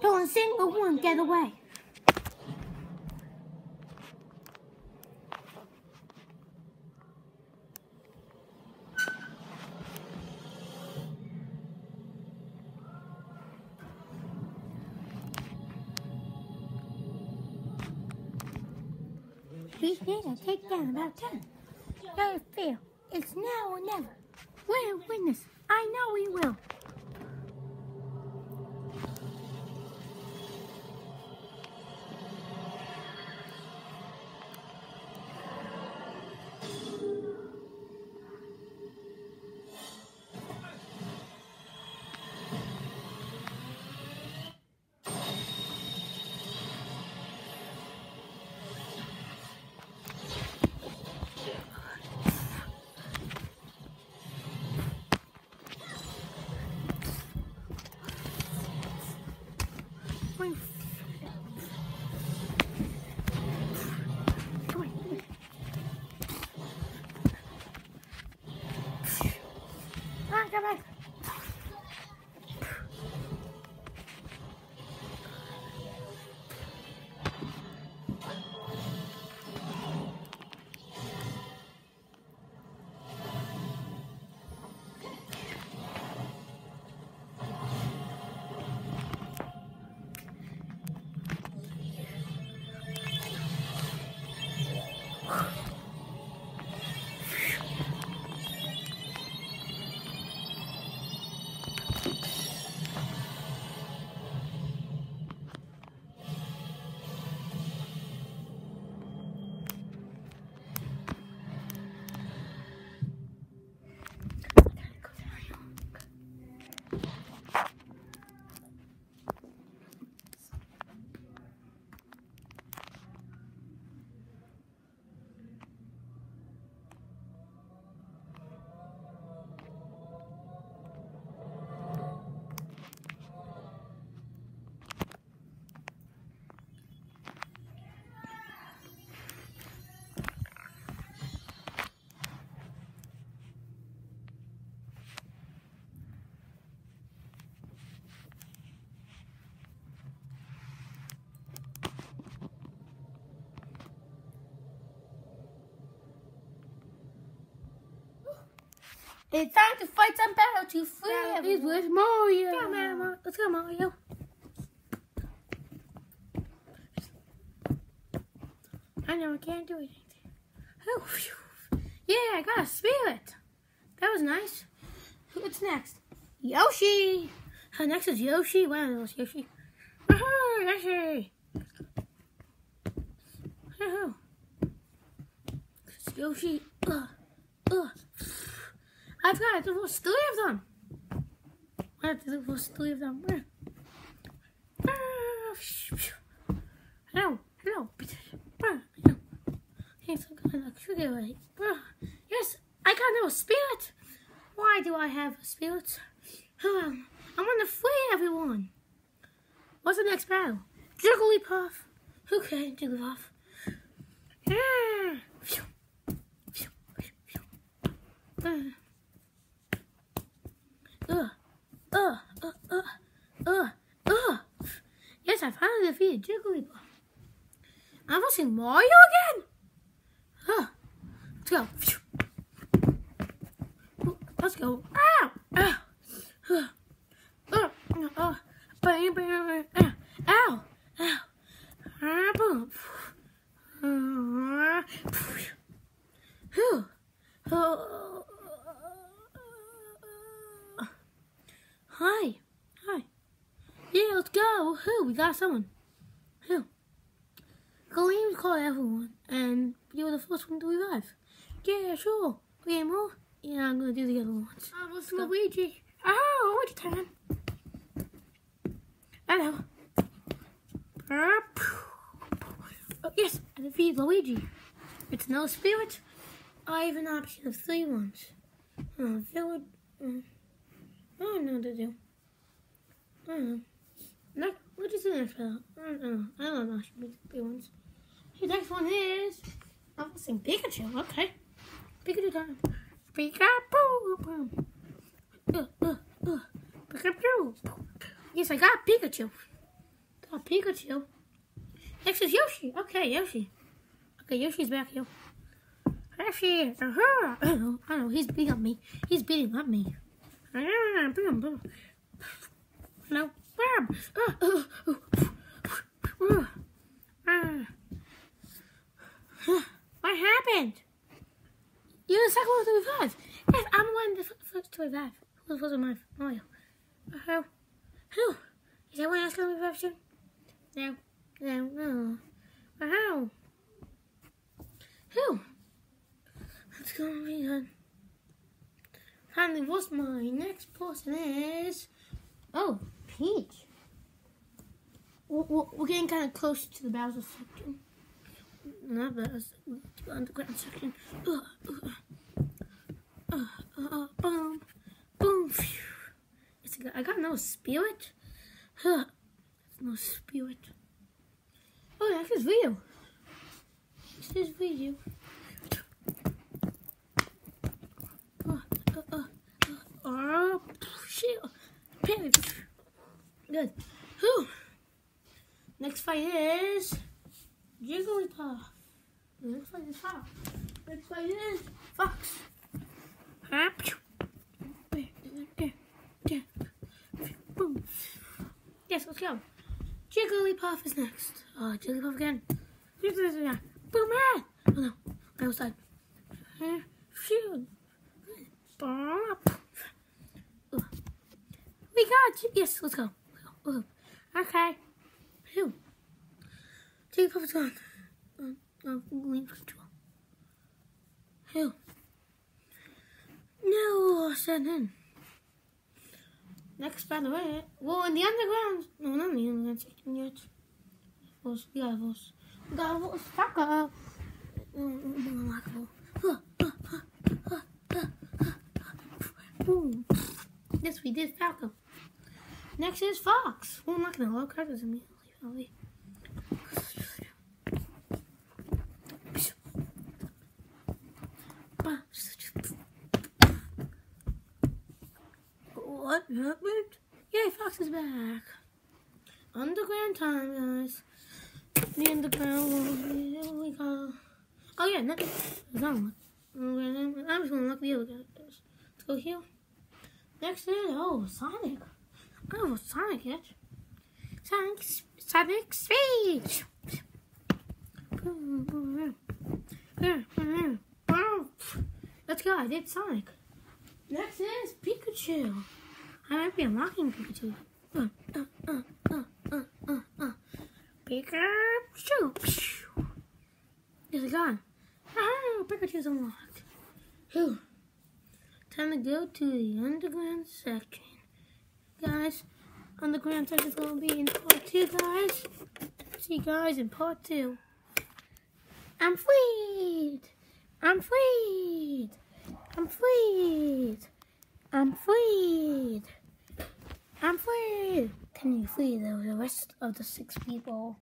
Don't a single one get away. We need to take down about 10. Don't feel. It's now or never. We're witness. I know we will. It's time to fight some battle to free He's everyone. with Mario. Come on, Mario. Let's go, Mario. I know I can't do anything. Oh, phew. yeah, I got a spirit. That was nice. What's next? Yoshi. Uh, next is Yoshi. Wow, that was Yoshi. Woohoo, Yoshi. Woohoo. Yoshi. Ugh. Ugh. I've got there was three of them. What? There was three of them. Where? Ah. Hello, hello. Ah, sugar right. Ah, Yes, I got no spirit. Why do I have a spirit? Um, I want to free everyone. What's the next battle? Jigglypuff. Okay, Jigglypuff. Ah. Phew. Phew, phew, phew. Ah. Ugh. Ugh. Ugh. Ugh. Ugh. Yes, I finally defeated Jigglypuff. I'm watching Mario again? Huh. Let's go. Phew. Let's go. Ow! Ow! Ugh. Ugh. Ugh. Bang, bang, bang. Ow! Ow! Ah, boom. Ah, Phew. Oh. Hi. Hi. Yeah, let's go. Who? We got someone. Who? Gleam call everyone, and you were the first one to revive. Yeah, sure. Okay, more? Yeah, I'm gonna do the other ones. Uh, oh, let's go. Luigi. Oh, Luigi time. Hello. Oh, yes, I defeated Luigi. It's no spirit. I have an option of three ones. Uh, oh, village. Uh, I don't know what to do. Uh, I don't know. What is the next battle? I don't know. I don't know. Three ones. The next one is. I'm saying Pikachu. Okay. Pikachu time. Pikachu. Uh, uh, uh. Pikachu. Yes, I got Pikachu. Oh, Pikachu. Next is Yoshi. Okay, Yoshi. Okay, Yoshi's back here. Yoshi. Uh-huh. Oh, I know, he's beating up me. He's beating up me. No. What happened? You're the second one to revive. Yes, I'm one the first to revive. Who was my Mario? Oh, Who? Uh-huh. Who? Is everyone else going to revive soon? No. No, no. How? Who? That's going to be. Finally, what's my next person is... Oh, Peach. We're, getting kind of close to the Bowser section. Not Bowser, the underground section. Boom, boom. Phew. Got no spirit. No spirit. Oh, that's his video. It's his video. Oh, uh, uh, uh, oh, shit. Good. Whew. Next fight is Jigglypuff. Next fight is Fox. Next fight is Fox. Yes, let's go. Jigglypuff is next. Oh, Jigglypuff again. Boom, man. Oh no, I was dead. We got you. Yes, let's go. Ooh. Okay. Phew. Is gone. Um, um, leave control. Phew. No, send in. Next, by the way, well, in the underground, no, not in the underground section yet. We got a voice. We got a voice, fuck up. Boom. Yes, we did Falco. Next is Fox. Well, I'm not gonna look characters immediately. Happened? Yay, Fox is back. Underground time, guys. The underground world. We go. Oh yeah, nothing. I'm just gonna look the other guys. Let's go here. Next is oh Sonic. Oh Sonic yet? Sonic Sonic speech. Let's go. I did Sonic. Next is Pikachu. I might be unlocking Pikachu. Uh, uh, uh, uh, uh, uh, uh. Pikachu. Is it gone? Oh, Pikachu's unlocked. Whew. Time to go to the underground section. Guys, underground section is going to be in part two, guys. See you guys in part two. I'm freed! I'm freed! I'm freed! I'm freed! I'm free! Can you free the rest of the six people?